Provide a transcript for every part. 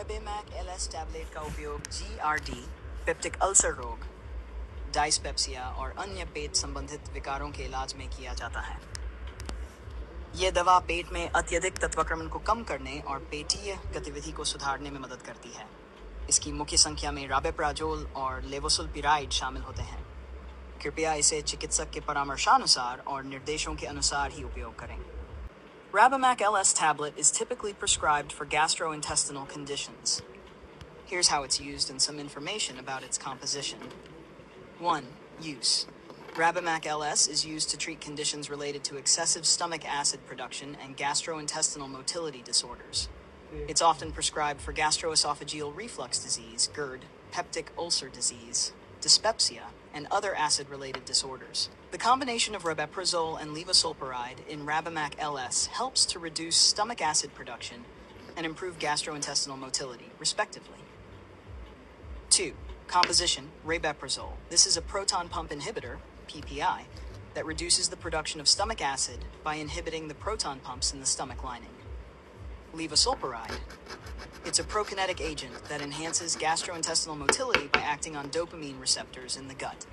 रेबेमैक LS tablet का उपयोग GRD peptic ulcer रोग डाइस्पेप्सिया और अन्य पेट संबंधित विकारों के इलाज में किया जाता है। यह दवा पेट में अत्यधिक तत्वक्रमण को कम करने और पेटीय गतिविधि को सुधारने में मदद करती है। इसकी मुख्य संख्या में राबेप्राजोल और लेवोसुलपिराइड शामिल होते हैं। कृपया इसे चिकित्सक के परामर्शानुसार और निर्देशों के अनुसार ही उपयोग करें। Rabemac LS tablet is typically prescribed for gastrointestinal conditions. Here's how it's used and some information about its composition. 1. Use. Rabemac LS is used to treat conditions related to excessive stomach acid production and gastrointestinal motility disorders. It's often prescribed for gastroesophageal reflux disease, GERD, peptic ulcer disease, dyspepsia, and other acid related disorders. The combination of rabeprazole and levosulpiride in Rabemac LS helps to reduce stomach acid production and improve gastrointestinal motility, respectively. 2. Composition Rabeprazole. This is a proton pump inhibitor, PPI, that reduces the production of stomach acid by inhibiting the proton pumps in the stomach lining. Levosulpiride. It's a prokinetic agent that enhances gastrointestinal motility by acting on dopamine receptors in the gut.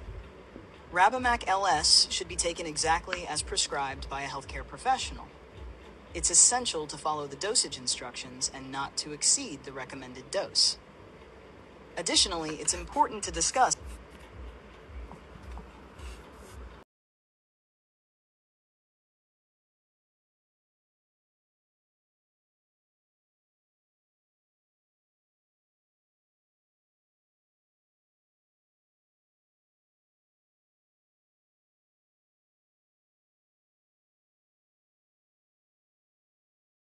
Rabemac LS should be taken exactly as prescribed by a healthcare professional. It's essential to follow the dosage instructions and not to exceed the recommended dose. Additionally, it's important to discuss